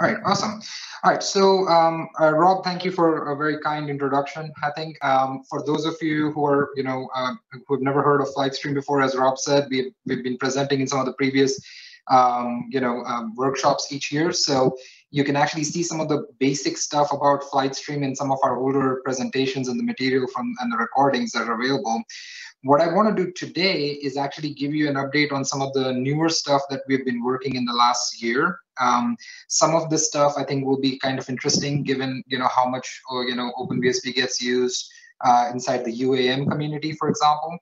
All right, awesome. All right, so um, uh, Rob, thank you for a very kind introduction. I think um, for those of you who are, you know, uh, who have never heard of FlightStream before, as Rob said, we've, we've been presenting in some of the previous, um, you know, um, workshops each year. So you can actually see some of the basic stuff about FlightStream in some of our older presentations and the material from and the recordings that are available. What I want to do today is actually give you an update on some of the newer stuff that we've been working in the last year. Um, some of this stuff I think will be kind of interesting given you know how much or, uh, you know OpenVSP gets used uh, inside the UAM community, for example.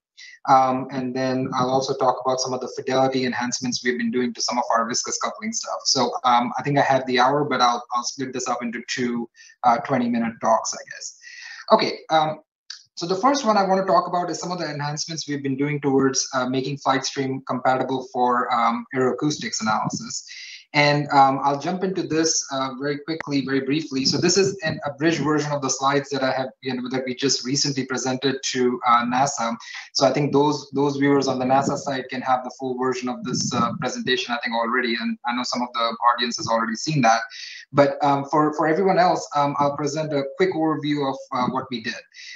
Um, and then I'll also talk about some of the fidelity enhancements we've been doing to some of our viscous coupling stuff. So um, I think I have the hour, but I'll, I'll split this up into two uh, 20 minute talks, I guess. Okay, um, so the first one I want to talk about is some of the enhancements we've been doing towards uh, making FlightStream compatible for um, aeroacoustics analysis. And um, I'll jump into this uh, very quickly, very briefly. So this is an abridged version of the slides that I have, you know, that we just recently presented to uh, NASA. So I think those those viewers on the NASA side can have the full version of this uh, presentation, I think already. And I know some of the audience has already seen that. But um, for, for everyone else, um, I'll present a quick overview of uh, what we did.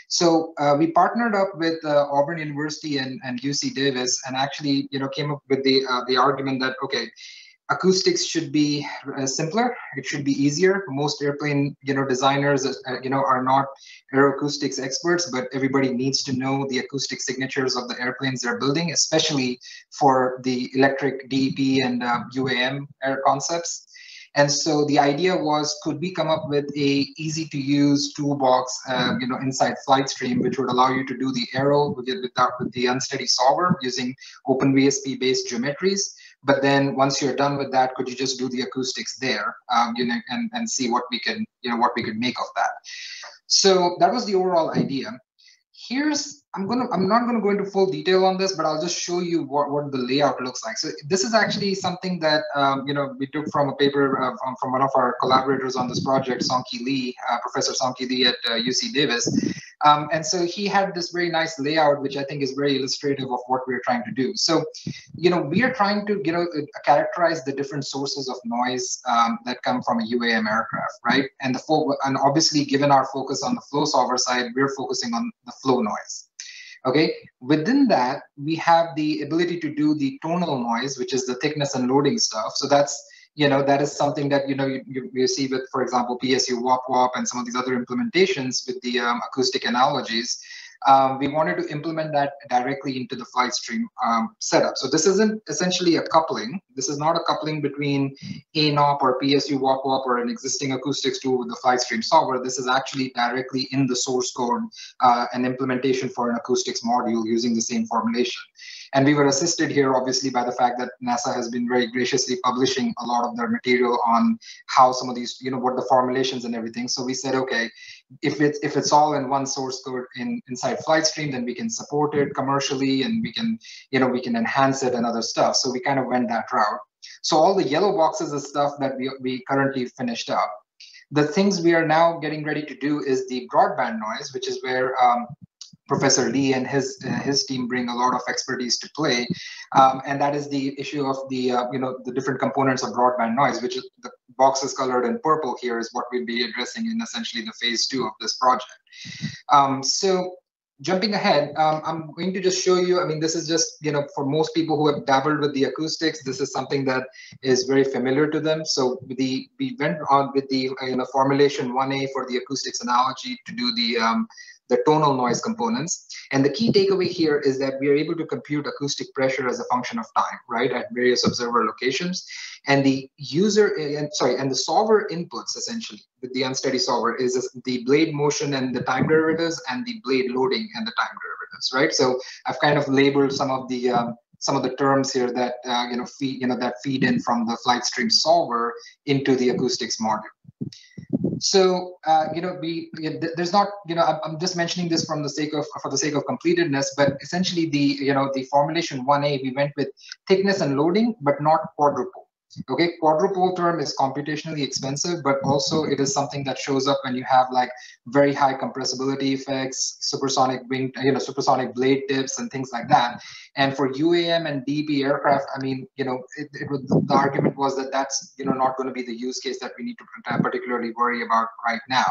So uh, we partnered up with uh, Auburn University and, and UC Davis and actually, you know, came up with the, the argument that, okay, acoustics should be uh, simpler. It should be easier. Most airplane you know designers uh, you know are not aeroacoustics experts but everybody needs to know the acoustic signatures of the airplanes they're building especially for the electric dep and uh, uam air concepts. And so the idea was, could we come up with a easy to use toolbox, uh, you know, inside FlightStream, which would allow you to do the aero with, without, with the unsteady solver using OpenVSP based geometries. But then once you're done with that, could you just do the acoustics there, um, you know, and, and see what we can, you know, what we could make of that. So that was the overall idea. Here's I'm gonna I'm not gonna go into full detail on this, but I'll just show you what, what the layout looks like. So this is actually something that um, you know we took from a paper uh, from, from one of our collaborators on this project, Seongkyu Lee, uh, Professor Seongkyu Lee at uh, UC Davis. Um, and so he had this very nice layout, which I think is very illustrative of what we're trying to do. So, you know, we are trying to, you know, uh, characterize the different sources of noise um, that come from a UAM aircraft, right? And the and obviously, given our focus on the flow solver side, we're focusing on the flow noise. Okay, within that, we have the ability to do the tonal noise, which is the thickness and loading stuff. So that's, you know, that is something that, you know, you, you, you see with, for example, PSU WOP WOP and some of these other implementations with the um, acoustic analogies um, we wanted to implement that directly into the FlightStream um, setup. So this isn't essentially a coupling. This is not a coupling between ANOPP or PSU WOP WOP or an existing acoustics tool with the flight stream solver. This is actually directly in the source code, uh, an implementation for an acoustics module using the same formulation. And we were assisted here, obviously, by the fact that NASA has been very graciously publishing a lot of their material on how some of these, you know, what the formulations and everything. So we said, okay, if it's if it's all in one source code in inside FlightStream, then we can support it commercially and we can, you know, we can enhance it and other stuff. So we kind of went that route. So all the yellow boxes is stuff that we, we currently finished up. The things we are now getting ready to do is the broadband noise, which is where um, Professor Lee and his uh, his team bring a lot of expertise to play, um, and that is the issue of the uh, you know the different components of broadband noise, which is the boxes colored in purple here is what we'll be addressing in essentially the phase two of this project. Um, so jumping ahead, um, I'm going to just show you, I mean, this is just, you know, for most people who have dabbled with the acoustics, this is something that is very familiar to them. So the we went on with the, you know, formulation 1A for the acoustics analogy to do the um, the tonal noise components. And the key takeaway here is that we are able to compute acoustic pressure as a function of time, right, at various observer locations. And the user, and sorry, and the solver inputs essentially with the unsteady solver is the blade motion and the time derivatives and the blade loading and the time derivatives, right? So I've kind of labeled some of the um, some of the terms here that uh, you know feed you know that feed in from the flight stream solver into the acoustics module. So uh, you know, we there's not you know I'm just mentioning this from the sake of for the sake of completedness, but essentially the you know the formulation 1A we went with thickness and loading, but not quadrupole. Okay, quadrupole term is computationally expensive, but also it is something that shows up when you have like very high compressibility effects, supersonic wing, you know, supersonic blade tips and things like that. And for UAM and DEP aircraft, I mean, you know, it, it the argument was that that's, you know, not going to be the use case that we need to uh, particularly worry about right now.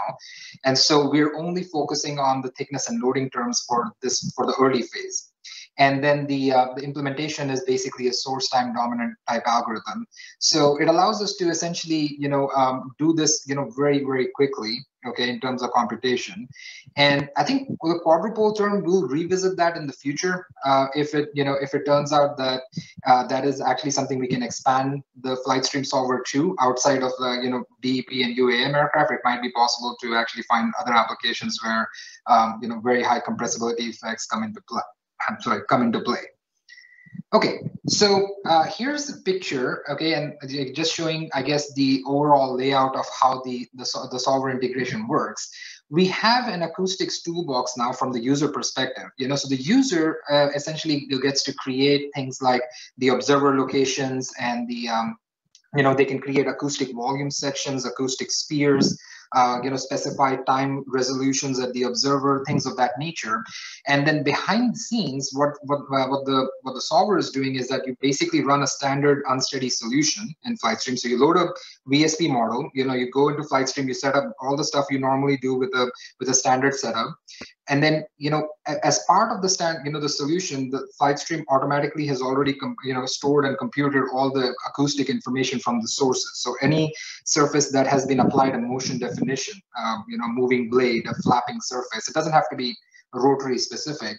And so we're only focusing on the thickness and loading terms for this, for the early phase. And then the, uh, the implementation is basically a source time dominant type algorithm. So it allows us to essentially, you know, um, do this, you know, very, very quickly, okay, in terms of computation. And I think the quadrupole term, we'll revisit that in the future. Uh, if it, you know, if it turns out that uh, that is actually something we can expand the flight stream solver to outside of the, you know, DEP and UAM aircraft, it might be possible to actually find other applications where, um, you know, very high compressibility effects come into play. I'm sorry, come into play. Okay, so uh, here's the picture, okay, and just showing, I guess, the overall layout of how the, the, the solver integration works. We have an acoustics toolbox now from the user perspective, you know, so the user uh, essentially gets to create things like the observer locations and the, um, you know, they can create acoustic volume sections, acoustic spheres, uh, you know, specify time resolutions at the observer, things of that nature. And then behind the scenes, what what uh, what the what the solver is doing is that you basically run a standard unsteady solution in FlightStream. So you load a VSP model, you know, you go into FlightStream, you set up all the stuff you normally do with a with a standard setup, and then you know as part of the stand you know the solution the flight stream automatically has already you know stored and computed all the acoustic information from the sources. So any surface that has been applied a motion definition um, you know moving blade a flapping surface it doesn't have to be rotary specific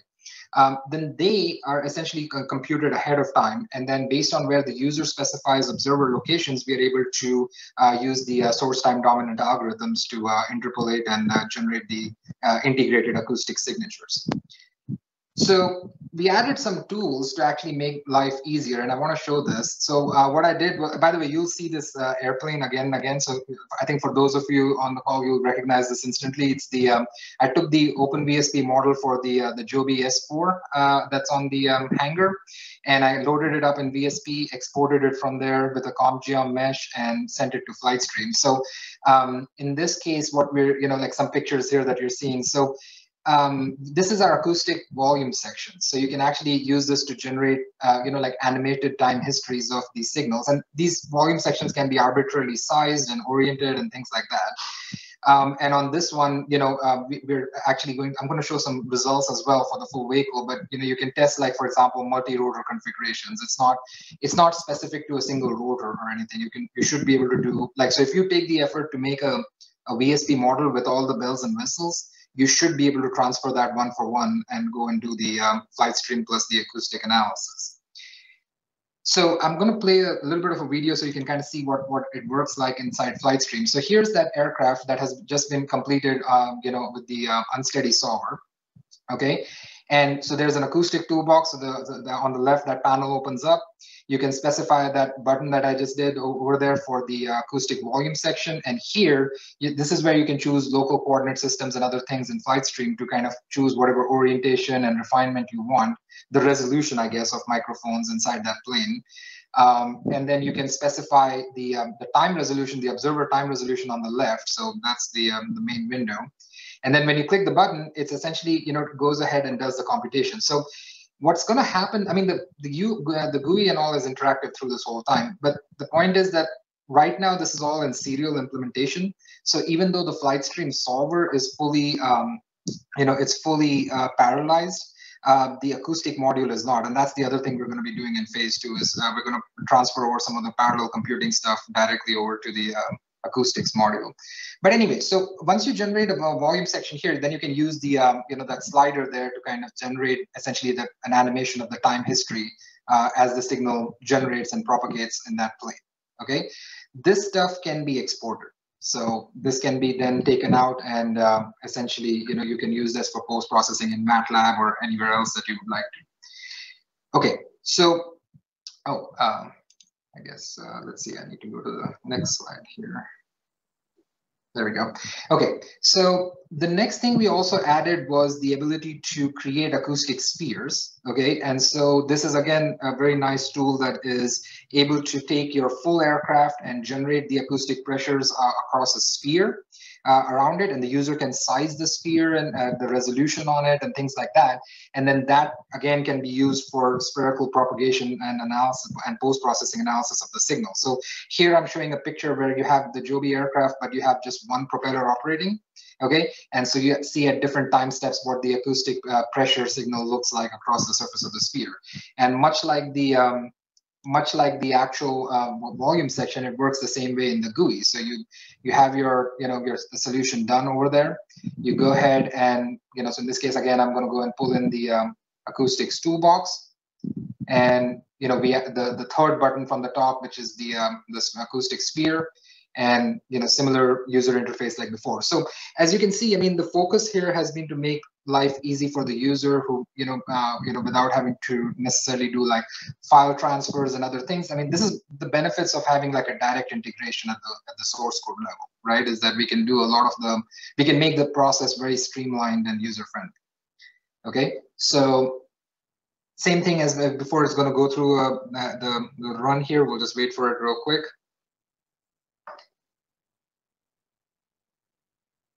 um, then they are essentially computed ahead of time. And then based on where the user specifies observer locations, we are able to uh, use the uh, source time dominant algorithms to uh, interpolate and uh, generate the uh, integrated acoustic signatures. So we added some tools to actually make life easier, and I want to show this. So uh, what I did, by the way, you'll see this uh, airplane again and again. So I think for those of you on the call, you'll recognize this instantly. It's the um, I took the OpenVSP model for the uh, the Joby S4 uh, that's on the um, hangar, and I loaded it up in VSP, exported it from there with a CompGeom mesh, and sent it to FlightStream. So um, in this case, what we're you know like some pictures here that you're seeing. So um, this is our acoustic volume section. So you can actually use this to generate, uh, you know, like animated time histories of these signals. And these volume sections can be arbitrarily sized and oriented and things like that. Um, and on this one, you know, uh, we, are actually going, I'm going to show some results as well for the full vehicle, but, you know, you can test like, for example, multi-rotor configurations. It's not, it's not specific to a single rotor or anything. You can, you should be able to do like, so if you take the effort to make a, a VSP model with all the bells and whistles, you should be able to transfer that one for one and go and do the um, flight stream plus the acoustic analysis. So I'm going to play a little bit of a video so you can kind of see what, what it works like inside FlightStream. So here's that aircraft that has just been completed, um, you know, with the uh, unsteady solver. Okay. And so there's an acoustic toolbox. So the, the, the, on the left, that panel opens up. You can specify that button that I just did over there for the uh, acoustic volume section. And here, you, this is where you can choose local coordinate systems and other things in FlightStream to kind of choose whatever orientation and refinement you want, the resolution, I guess, of microphones inside that plane. Um, and then you can specify the, um, the time resolution, the observer time resolution on the left. So that's the, um, the main window. And then when you click the button, it's essentially, you know, goes ahead and does the computation. So what's going to happen i mean the the, U, uh, the gui and all is interactive through this whole time. But the point is that right now this is all in serial implementation. So even though the flight stream solver is fully um, you know it's fully uh, parallelized uh, the acoustic module is not. And that's the other thing we're going to be doing in phase two is uh, we're going to transfer over some of the parallel computing stuff directly over to the uh, acoustics module. But anyway, so once you generate a volume section here, then you can use the, um, you know, that slider there to kind of generate essentially the, an animation of the time history uh, as the signal generates and propagates in that plane, okay? This stuff can be exported. So this can be then taken out and uh, essentially, you know, you can use this for post-processing in MATLAB or anywhere else that you would like to. Okay, so, oh, um, I guess, uh, let's see, I need to go to the next slide here. There we go. Okay, so the next thing we also added was the ability to create acoustic spheres. Okay, and so this is again a very nice tool that is able to take your full aircraft and generate the acoustic pressures uh, across a sphere uh, around it, and the user can size the sphere and uh, the resolution on it and things like that. And then that again can be used for spherical propagation and analysis and post-processing analysis of the signal. So here I'm showing a picture where you have the Joby aircraft, but you have just one propeller operating okay? And so you see at different time steps what the acoustic uh, pressure signal looks like across the surface of the sphere. And much like the um, much like the actual uh, volume section it works the same way in the GUI. So you you have your you know your solution done over there. You go ahead and you know so in this case again i'm going to go and pull in the um, acoustics toolbox. And you know we the the third button from the top which is the um, this acoustic sphere and you know similar user interface like before. So as you can see i mean the focus here has been to make life easy for the user who you know uh, you know without having to necessarily do like file transfers and other things. I mean this is the benefits of having like a direct integration at the at the source code level right? Is that we can do a lot of the we can make the process very streamlined and user friendly okay? So same thing as before it's going to go through uh, the, the run here. We'll just wait for it real quick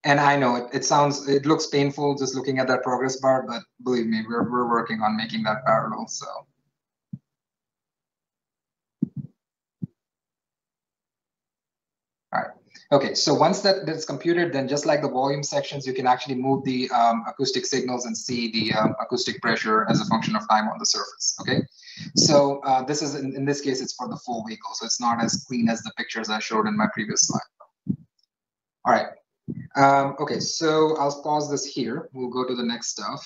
and I know it, it sounds, it looks painful just looking at that progress bar, but believe me, we're, we're working on making that parallel. So. All right. Okay, so once that, that is computed, then just like the volume sections, you can actually move the um, acoustic signals and see the um, acoustic pressure as a function of time on the surface. Okay, so uh, this is in, in this case, it's for the full vehicle, so it's not as clean as the pictures I showed in my previous slide. All right, um, okay, so I'll pause this here. We'll go to the next stuff.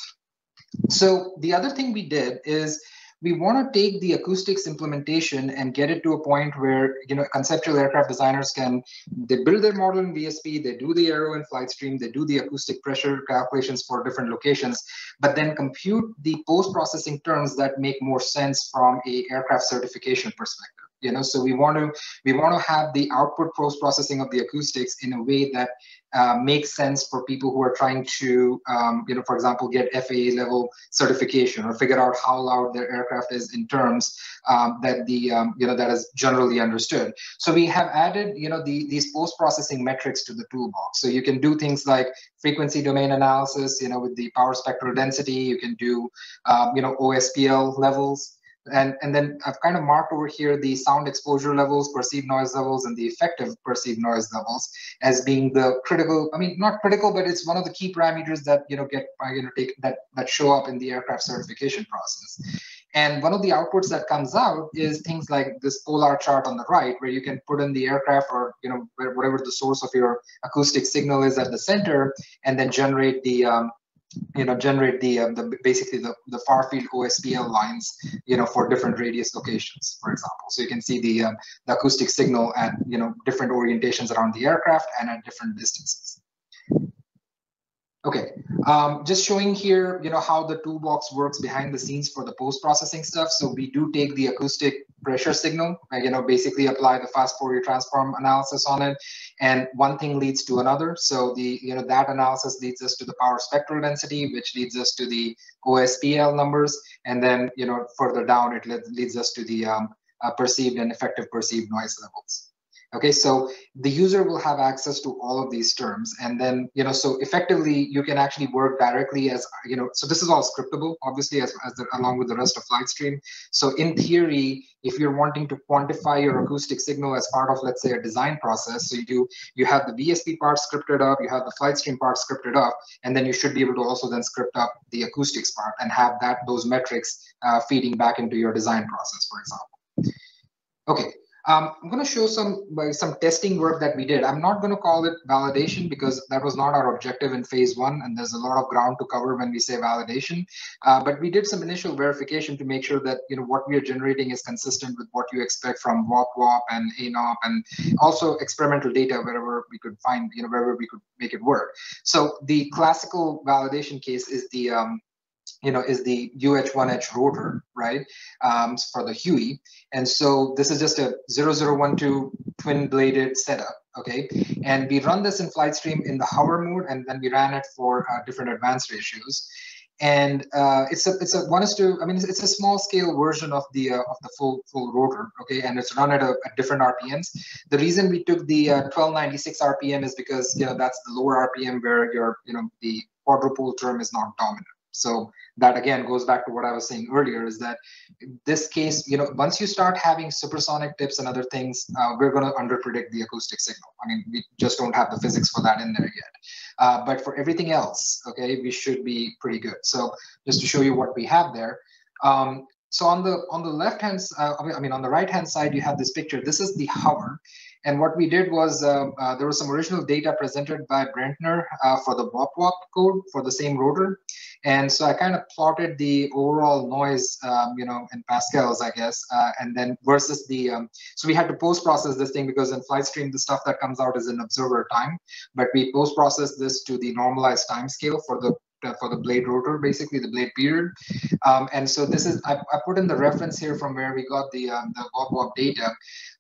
So the other thing we did is we want to take the acoustics implementation and get it to a point where you know conceptual aircraft designers can they build their model in VSP, they do the aero in FlightStream, they do the acoustic pressure calculations for different locations, but then compute the post-processing terms that make more sense from a aircraft certification perspective you know so we want to we want to have the output post processing of the acoustics in a way that uh, makes sense for people who are trying to um, you know for example get faa level certification or figure out how loud their aircraft is in terms um, that the um, you know that is generally understood. So we have added you know the, these post processing metrics to the toolbox. So you can do things like frequency domain analysis you know with the power spectral density. You can do um, you know ospl levels and, and then I've kind of marked over here the sound exposure levels, perceived noise levels, and the effective perceived noise levels as being the critical. I mean, not critical, but it's one of the key parameters that you know get you know take that that show up in the aircraft certification process. And one of the outputs that comes out is things like this polar chart on the right, where you can put in the aircraft or you know whatever the source of your acoustic signal is at the center, and then generate the um, you know generate the, uh, the basically the, the far field OSPL lines you know for different radius locations for example. So you can see the um, the acoustic signal at you know different orientations around the aircraft and at different distances. Okay, um, just showing here, you know, how the toolbox works behind the scenes for the post-processing stuff. So we do take the acoustic pressure signal, you know, basically apply the fast Fourier transform analysis on it, and one thing leads to another. So the, you know, that analysis leads us to the power spectral density, which leads us to the OSPL numbers, and then, you know, further down it leads us to the um, uh, perceived and effective perceived noise levels. Okay, so the user will have access to all of these terms. And then, you know, so effectively you can actually work directly as, you know, so this is all scriptable, obviously, as, as the, along with the rest of FlightStream. So in theory, if you're wanting to quantify your acoustic signal as part of, let's say, a design process, so you do, you have the VSP part scripted up, you have the FlightStream part scripted up, and then you should be able to also then script up the acoustics part and have that those metrics uh, feeding back into your design process, for example. Okay, um, I'm going to show some some testing work that we did. I'm not going to call it validation because that was not our objective in phase one, and there's a lot of ground to cover when we say validation. Uh, but we did some initial verification to make sure that you know what we are generating is consistent with what you expect from WOP WOP and ANOPP, and also experimental data wherever we could find you know wherever we could make it work. So the classical validation case is the um, you know, is the UH1H rotor, right, um, for the Huey. And so this is just a 0012 twin bladed setup, okay? And we run this in flight stream in the hover mode, and then we ran it for uh, different advanced ratios. and uh, it's a it's a one is to I mean it's, it's a small scale version of the uh, of the full full rotor. Okay, and it's run at, a, at different RPMs. The reason we took the 1296 uh, RPM is because you know that's the lower RPM where your you know the quadrupole term is not dominant. So that again goes back to what I was saying earlier is that this case, you know, once you start having supersonic tips and other things, uh, we're going to underpredict the acoustic signal. I mean, we just don't have the physics for that in there yet. Uh, but for everything else, okay, we should be pretty good. So just to show you what we have there. Um, so on the on the left hand, uh, I mean on the right hand side, you have this picture. This is the hover, and what we did was uh, uh, there was some original data presented by Brentner uh, for the WOP code for the same rotor. And so I kind of plotted the overall noise, um, you know, in pascals, I guess, uh, and then versus the, um, so we had to post process this thing because in FlightStream, the stuff that comes out is in observer time, but we post process this to the normalized time scale for the for the blade rotor, basically the blade period. Um, and so this is, I, I, put in the reference here from where we got the, um, the WOP data.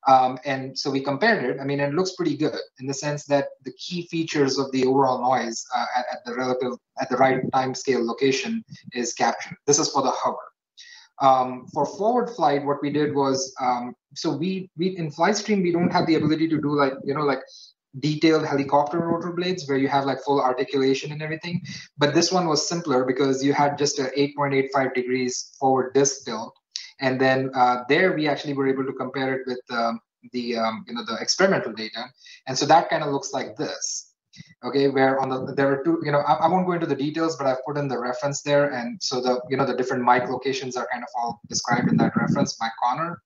Um, and so we compared it. I mean, it looks pretty good in the sense that the key features of the overall noise uh, at, at, the relative, at the right time scale location is captured. This is for the hover. Um, for forward flight, what we did was, um, so we, we in FlightStream, we don't have the ability to do like, you know, like detailed helicopter rotor blades where you have like full articulation and everything. But this one was simpler because you had just a 8.85 degrees forward disc tilt. And then uh, there we actually were able to compare it with um, the um, you know the experimental data. And so that kind of looks like this okay where on the there are two you know I, I, won't go into the details but i've put in the reference there and so the you know the different mic locations are kind of all described in that reference by connor.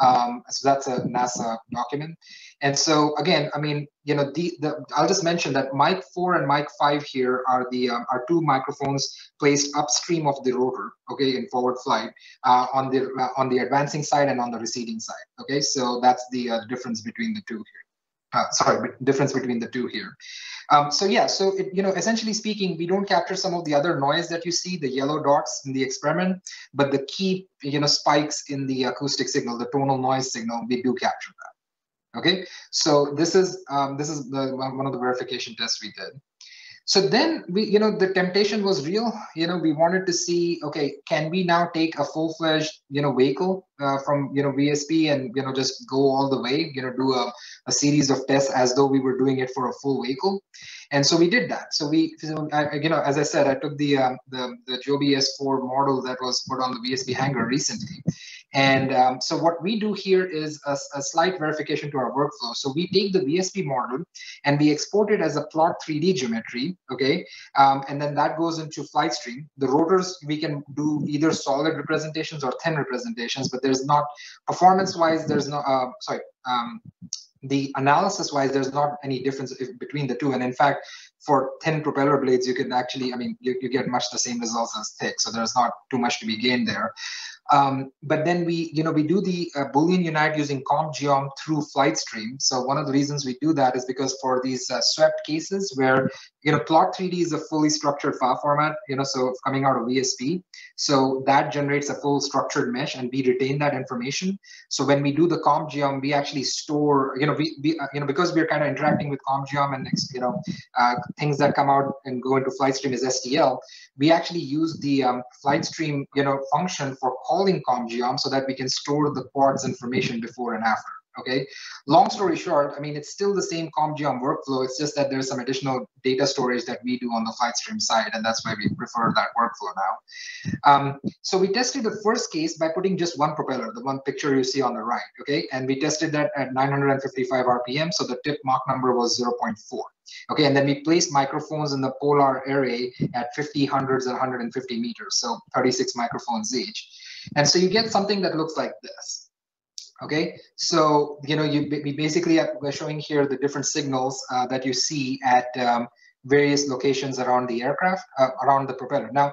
Um, so that's a nasa document. And so again i mean you know the, the i'll just mention that mic 4 and mic 5 here are the um, are two microphones placed upstream of the rotor okay in forward flight uh, on the uh, on the advancing side and on the receding side okay? So that's the uh, difference between the two here uh, sorry, difference between the two here. Um, so yeah, so it, you know, essentially speaking, we don't capture some of the other noise that you see, the yellow dots in the experiment, but the key, you know, spikes in the acoustic signal, the tonal noise signal, we do capture that. Okay, so this is um, this is the, one of the verification tests we did. So then we, you know, the temptation was real. You know, we wanted to see, okay, can we now take a full-fledged, you know, vehicle uh, from, you know, VSP and, you know, just go all the way, you know, do a, a series of tests as though we were doing it for a full vehicle. And so we did that. So we, so I, you know, as I said, I took the, um, the, the Joby S4 model that was put on the VSP hangar recently. And um, so what we do here is a, a, slight verification to our workflow. So we take the VSP model and we export it as a plot 3D geometry, okay? Um, and then that goes into FlightStream. The rotors, we can do either solid representations or thin representations, but there's not, performance-wise, there's no, uh, sorry, um, the analysis wise, there's not any difference if, between the two. And in fact, for thin propeller blades, you can actually, I mean, you, you get much the same results as thick. So there's not too much to be gained there. Um, but then we, you know, we do the uh, Boolean unite using CompGeom through FlightStream. So one of the reasons we do that is because for these uh, swept cases where, you know, Plot 3D is a fully structured file format, you know, so coming out of VSP. So that generates a full structured mesh and we retain that information. So when we do the CompGeom, we actually store, you know, we, we uh, you know, because we're kind of interacting with CompGeom and, you know, uh, things that come out and go into FlightStream is STL, we actually use the um, FlightStream, you know, function for calling CompGeom so that we can store the quads information before and after. Okay. Long story short, I mean, it's still the same CompGeom workflow. It's just that there's some additional data storage that we do on the FlightStream side, and that's why we prefer that workflow now. Um, so we tested the first case by putting just one propeller, the one picture you see on the right. Okay. And we tested that at 955 RPM. So the tip Mach number was 0.4. Okay, and then we placed microphones in the polar array at 50, hundreds, and 150 meters, so 36 microphones each. And so you get something that looks like this. Okay, so you know you we basically we're showing here the different signals uh, that you see at um, various locations around the aircraft, uh, around the propeller. Now,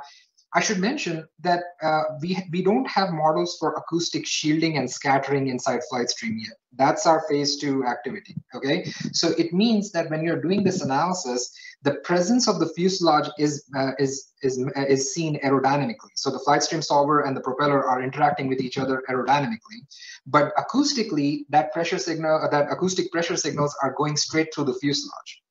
I should mention that uh, we, we don't have models for acoustic shielding and scattering inside flight stream yet. That's our phase two activity, okay? So it means that when you're doing this analysis, the presence of the fuselage is, uh, is, is, uh, is seen aerodynamically. So the flight stream solver and the propeller are interacting with each other aerodynamically. But acoustically, that pressure signal, uh, that acoustic pressure signals are going straight through the fuselage.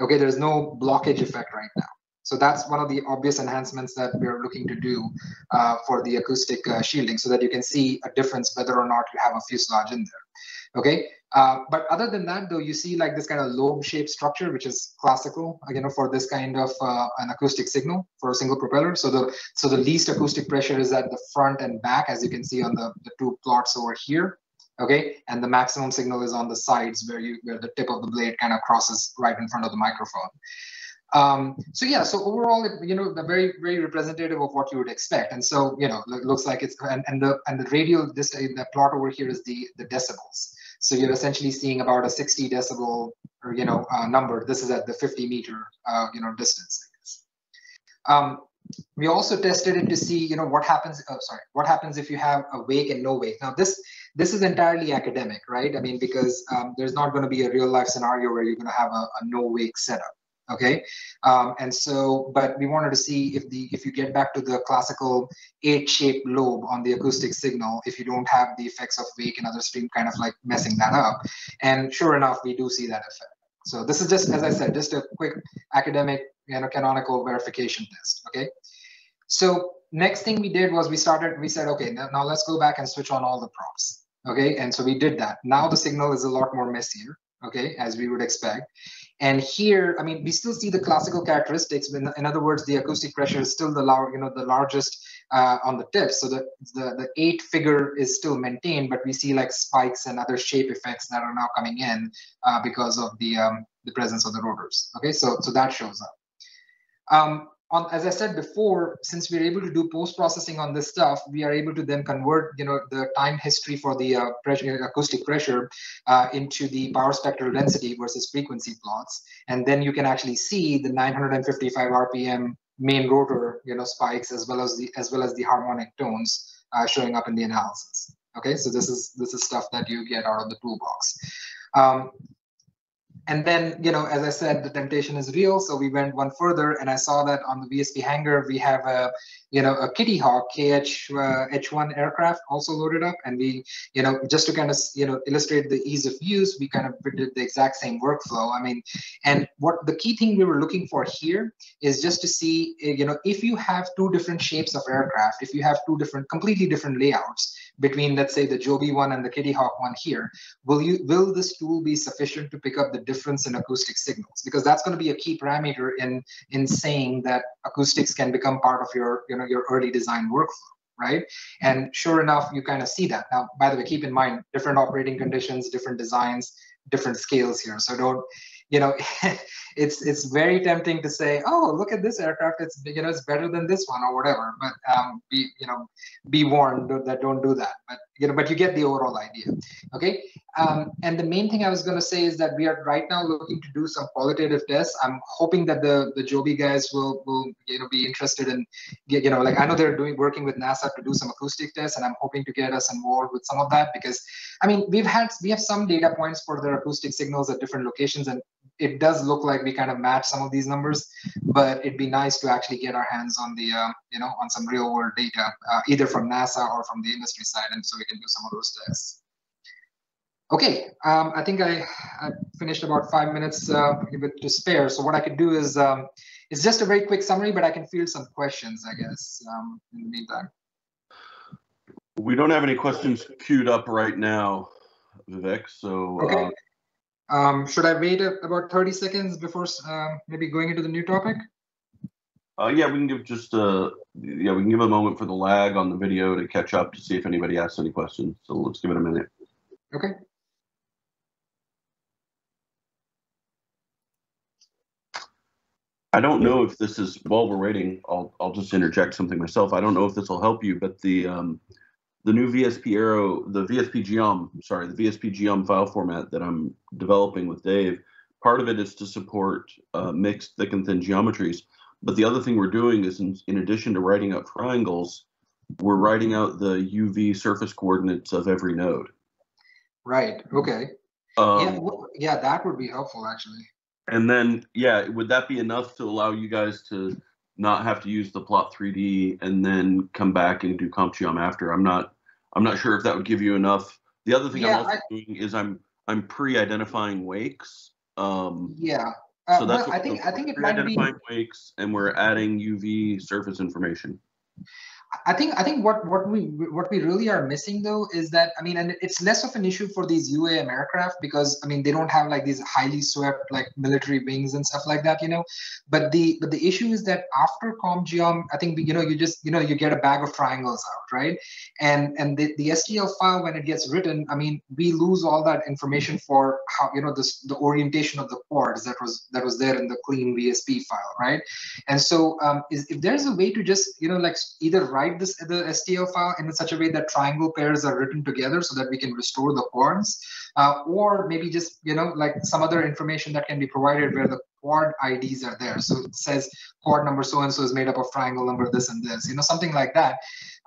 Okay, there's no blockage effect right now. So that's one of the obvious enhancements that we're looking to do uh, for the acoustic uh, shielding so that you can see a difference whether or not you have a fuselage in there. Okay, uh, but other than that, though, you see like this kind of lobe-shaped structure, which is classical, you know, for this kind of uh, an acoustic signal for a single propeller. So the so the least acoustic pressure is at the front and back, as you can see on the, the two plots over here okay and the maximum signal is on the sides where you where the tip of the blade kind of crosses right in front of the microphone um, so yeah so overall it, you know the very very representative of what you would expect. And so you know it looks like it's and, and the and the radial this the plot over here is the the decibels. So you're essentially seeing about a 60 decibel or you know uh, number. This is at the 50 meter uh, you know distance um, we also tested it to see you know what happens oh, sorry what happens if you have a wake and no wake. Now this this is entirely academic right? I mean because um, there's not going to be a real life scenario where you're going to have a, a no wake setup okay? Um, and so but we wanted to see if the if you get back to the classical eight shaped lobe on the acoustic signal if you don't have the effects of wake and other stream kind of like messing that up. And sure enough we do see that effect. So this is just as i said just a quick academic you know canonical verification test okay? So next thing we did was we started we said okay now, now let's go back and switch on all the props okay? And so we did that. Now the signal is a lot more messier okay as we would expect and here i mean we still see the classical characteristics in other words the acoustic pressure is still the you know the largest uh, on the tip so the, the the eight figure is still maintained but we see like spikes and other shape effects that are now coming in uh, because of the um, the presence of the rotors. Okay so so that shows up. Um, on, as I said before, since we're able to do post-processing on this stuff, we are able to then convert, you know, the time history for the uh, pressure, acoustic pressure uh, into the power spectral density versus frequency plots, and then you can actually see the 955 RPM main rotor, you know, spikes as well as the as well as the harmonic tones uh, showing up in the analysis. Okay, so this is this is stuff that you get out of the toolbox. Um, and then, you know, as I said, the temptation is real. So we went one further and I saw that on the VSP hangar, we have a, you know, a Kitty Hawk KH uh, H1 aircraft also loaded up. And we, you know, just to kind of, you know, illustrate the ease of use, we kind of did the exact same workflow. I mean, and what the key thing we were looking for here is just to see, you know, if you have two different shapes of aircraft, if you have two different, completely different layouts, between let's say the Joby one and the Kitty Hawk one here, will you will this tool be sufficient to pick up the difference in acoustic signals? Because that's going to be a key parameter in in saying that acoustics can become part of your you know your early design workflow right? And sure enough, you kind of see that. Now, by the way, keep in mind different operating conditions, different designs, different scales here. So don't, you know, it's it's very tempting to say, oh, look at this aircraft. It's you know it's better than this one or whatever. But um, be you know be warned that don't do that. But you know, but you get the overall idea. Okay. Um, and the main thing I was going to say is that we are right now looking to do some qualitative tests. I'm hoping that the the Joby guys will will you know be interested in you know like I know they're doing working with NASA to do some acoustic tests, and I'm hoping to get us involved with some of that because I mean we've had we have some data points for their acoustic signals at different locations, and it does look like we kind of match some of these numbers, but it'd be nice to actually get our hands on the, uh, you know, on some real world data, uh, either from NASA or from the industry side, and so we can do some of those tests. Okay, um, I think I, I, finished about five minutes uh, to spare. So what I could do is, um, it's just a very quick summary, but I can field some questions, I guess, um, in the meantime. We don't have any questions queued up right now, Vivek. So okay. Uh, um, should I wait a, about 30 seconds before uh, maybe going into the new topic? Uh, yeah, we can give just a uh, yeah we can give a moment for the lag on the video to catch up to see if anybody asks any questions. So let's give it a minute. Okay. I don't know if this is while we're waiting. I'll I'll just interject something myself. I don't know if this will help you, but the um, the new VSP Aero, the VSP Geom, sorry, the VSP Geom file format that I'm developing with Dave, part of it is to support uh, mixed thick and thin geometries. But the other thing we're doing is, in, in addition to writing out triangles, we're writing out the UV surface coordinates of every node. Right. Okay. Um, yeah, yeah, that would be helpful actually. And then, yeah, would that be enough to allow you guys to not have to use the plot 3D and then come back and do CompGeom after. I'm not I'm not sure if that would give you enough. The other thing yeah, I'm also I, doing is I'm I'm pre-identifying wakes. Um, yeah. Uh, So that's well, I what think we're I think it might be. identifying wakes and we're adding UV surface information. I think I think what what we what we really are missing though is that I mean, and it's less of an issue for these UAM aircraft because I mean they don't have like these highly swept like military wings and stuff like that, you know. But the but the issue is that after CompGeom, I think you know you just you know you get a bag of triangles out, right? And and the, the STL file when it gets written, I mean we lose all that information for how you know this the orientation of the quads that was that was there in the clean VSP file, right? And so um, is, if there's a way to just you know like either write this the STL file in such a way that triangle pairs are written together so that we can restore the quads, uh, or maybe just you know like some other information that can be provided where the quad IDs are there. So it says quad number so and so is made up of triangle number this and this, you know, something like that.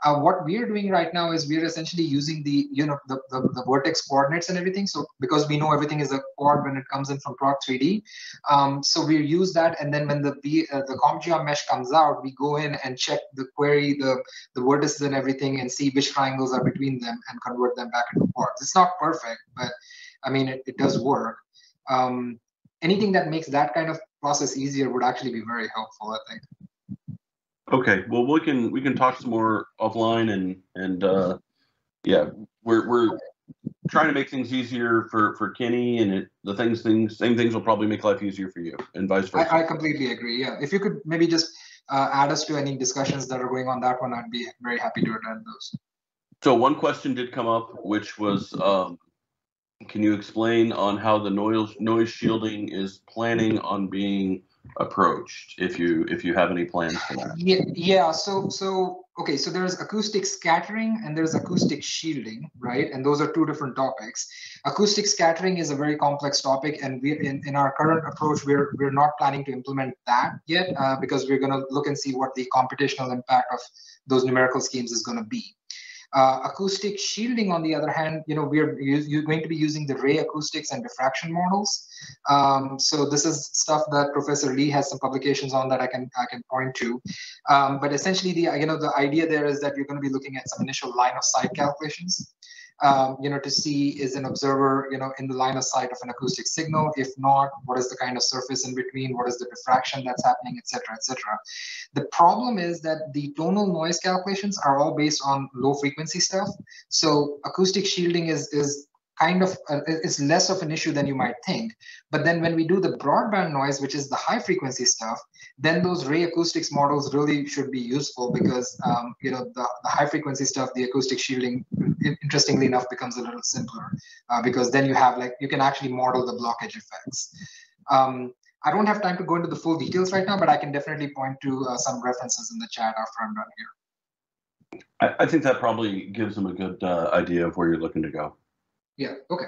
Uh, what we are doing right now is we are essentially using the you know the, the, the, vertex coordinates and everything. So because we know everything is a quad when it comes in from Plot 3D, um, so we use that, and then when the uh, the CompGeom mesh comes out, we go in and check the query, the the vertices and everything, and see which triangles are between them and convert them back into quads. It's not perfect, but I mean it, it does work. Um, anything that makes that kind of process easier would actually be very helpful, I think. Okay, well we can we can talk some more offline and and uh, yeah, we're we're trying to make things easier for for Kenny and it, the things things same things will probably make life easier for you and vice versa. I, I completely agree. Yeah, if you could maybe just uh, add us to any discussions that are going on that one, I'd be very happy to attend those. So one question did come up, which was, um, can you explain on how the noise noise shielding is planning on being approached if you if you have any plans for that. Yeah yeah so so okay so there's acoustic scattering and there's acoustic shielding right? And those are two different topics. Acoustic scattering is a very complex topic and we in, in our current approach we're we're not planning to implement that yet uh, because we're going to look and see what the computational impact of those numerical schemes is going to be uh, acoustic shielding, on the other hand, you know, we're you're going to be using the ray acoustics and diffraction models. Um, so this is stuff that Professor Lee has some publications on that I can I can point to. Um, but essentially, the you know the idea there is that you're going to be looking at some initial line of sight calculations um, you know, to see is an observer, you know, in the line of sight of an acoustic signal. If not, what is the kind of surface in between? What is the diffraction that's happening, etc., etc. The problem is that the tonal noise calculations are all based on low frequency stuff. So acoustic shielding is is kind of uh, it's less of an issue than you might think. But then when we do the broadband noise, which is the high frequency stuff, then those ray acoustics models really should be useful because um, you know the, the high frequency stuff, the acoustic shielding, interestingly enough, becomes a little simpler uh, because then you have like you can actually model the blockage effects. Um, I don't have time to go into the full details right now, but I can definitely point to uh, some references in the chat after I'm done here. I, I think that probably gives them a good uh, idea of where you're looking to go. Yeah. Okay.